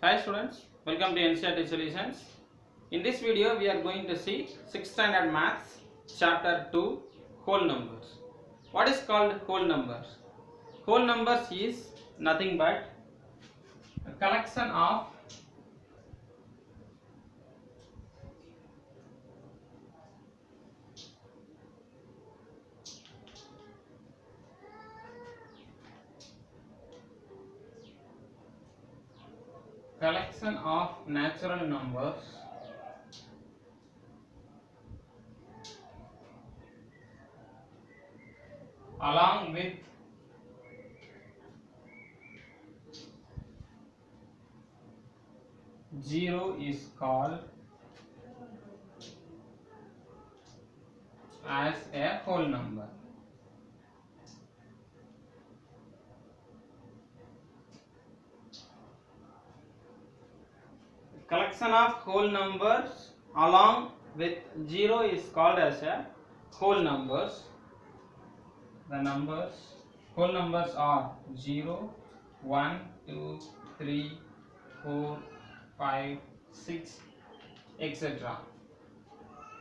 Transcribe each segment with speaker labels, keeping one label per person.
Speaker 1: Hi students, welcome to NCERT Solutions. In this video, we are going to see 6th standard maths chapter 2 whole numbers. What is called whole numbers? Whole numbers is nothing but a collection of collection of natural numbers. Along with zero is called as a whole number collection of whole numbers along with zero is called as a whole numbers. The numbers whole numbers are 0 1 2 3 4 5 6 etc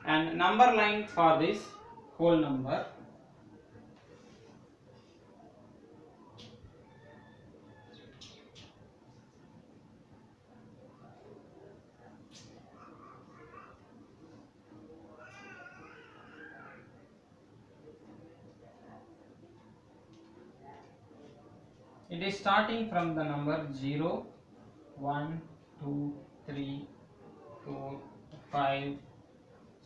Speaker 1: and number line for this whole number it is starting from the number 0 1 2 3 4 5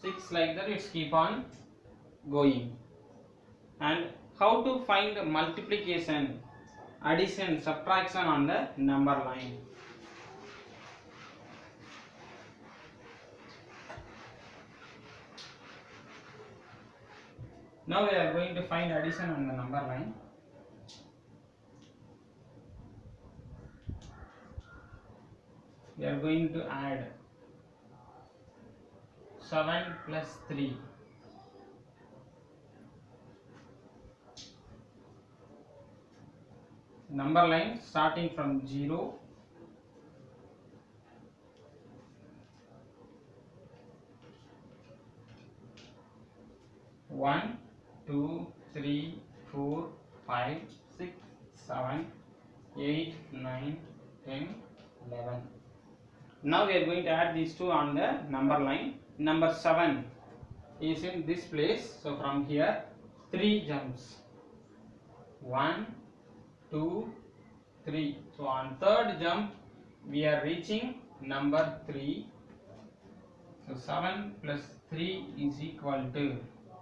Speaker 1: 6 like that. It's keep on going. And how to find multiplication addition subtraction on the number line? Now we are going to find addition on the number line we are going to add 7 plus 3 number line starting from 0 1 2 3 4 5 6 7 8 9 10 11 now we are going to add these two on the number line. Number 7 is in this place. So from here 3 jumps. 1 2 3 so on third jump we are reaching number 3 so 7 plus 3 is equal to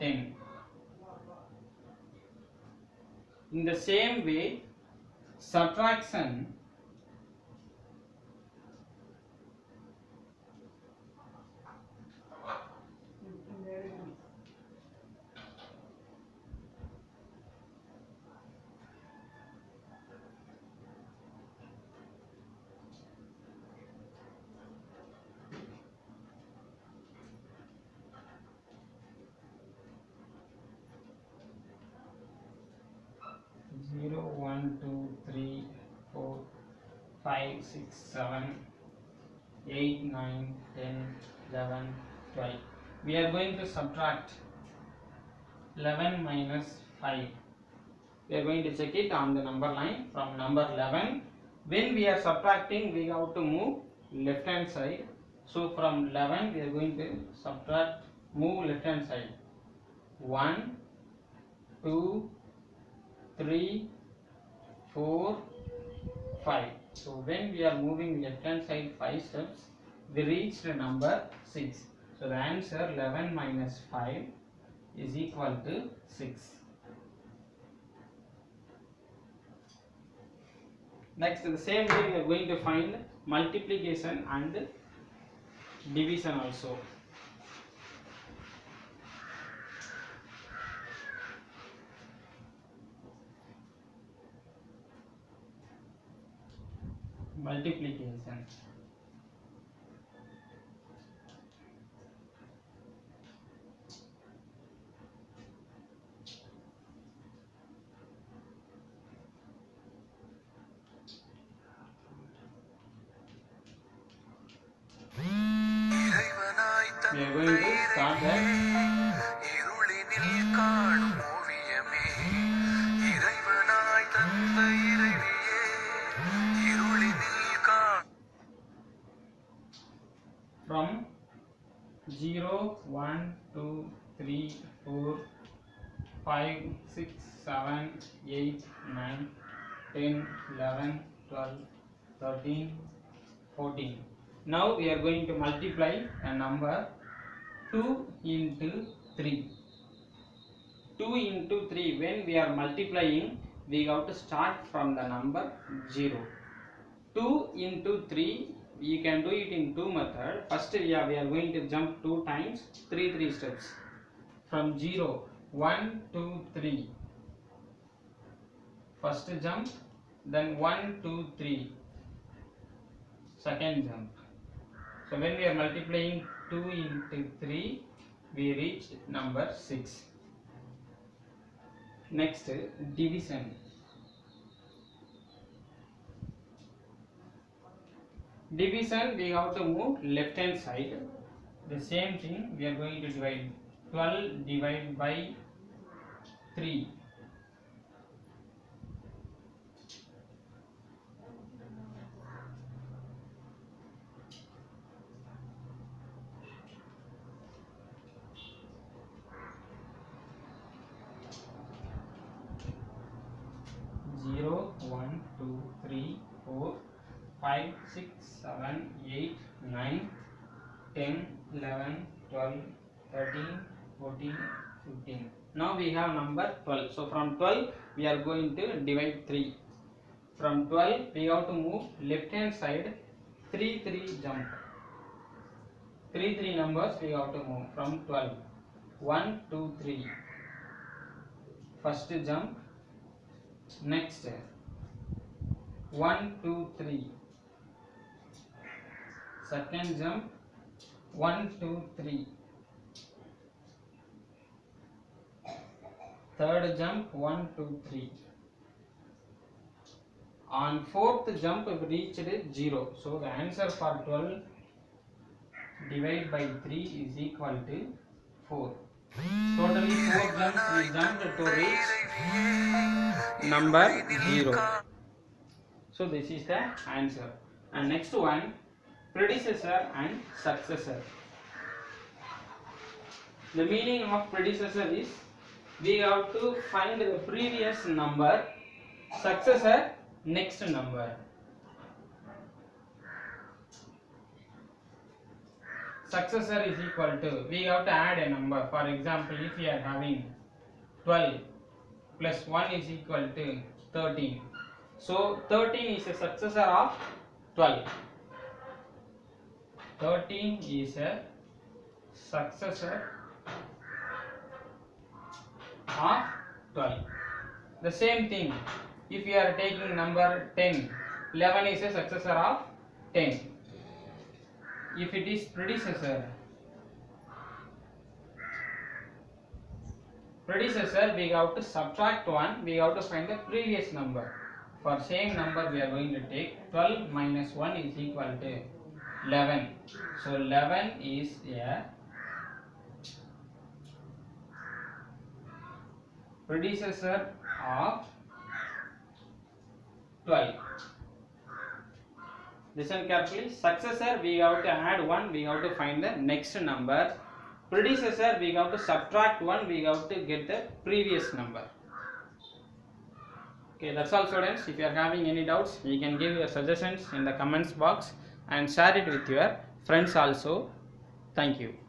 Speaker 1: 10 in the same way subtraction 5, 6, 7, 8, 9, 10, 11, 12. We are going to subtract 11 minus 5. We are going to check it on the number line from number 11. When we are subtracting, we have to move left hand side. So from 11, we are going to subtract, move left hand side. 1, 2, 3, 4, 5 so when we are moving left hand side 5 steps we reach the number 6 so the answer 11 minus 5 is equal to 6 next the same way we are going to find multiplication and division also multiplication we are going to start from 0 1 2 3 4 5 6 7 8 9 10 11 12 13 14 now we are going to multiply a number 2 into 3 2 into 3 when we are multiplying we have to start from the number 0 2 into 3 we can do it in two method. First are, we are going to jump two times three three steps. From 0 1 2 3 first jump then 1 2 3 second jump. So when we are multiplying 2 into 3 we reach number 6 next division division we have to move left hand side. The same thing we are going to divide. 12 divided by 3 5, 6, 7, 8, 9, 10, 11, 12, 13, 14, 15. Now we have number 12. So from 12 we are going to divide 3. From 12 we have to move left hand side 3 3 jump. 3 3 numbers we have to move from 12. 1 2 3. First jump. Next 1 2 3 second jump. 1 2 3 third jump 1 2 3 on fourth jump we reached 0 so the answer for 12 divided by 3 is equal to 4 totally 4 jumps we jumped to reach number 0 so this is the answer. And next one predecessor and successor. The meaning of predecessor is we have to find the previous number successor next number. Successor is equal to we have to add a number. For example if we are having 12 plus 1 is equal to 13 so 13 is a successor of 12 13 is a successor of 12 the same thing if you are taking number 10 11 is a successor of 10 if it is predecessor predecessor we have to subtract 1 we have to find the previous number. For same number we are going to take 12 minus 1 is equal to 11 so 11 is a predecessor of 12 listen carefully. Successor we have to add 1 we have to find the next number. Predecessor we have to subtract 1 we have to get the previous number. Okay that's all students. If you are having any doubts you can give your suggestions in the comments box and share it with your friends also. Thank you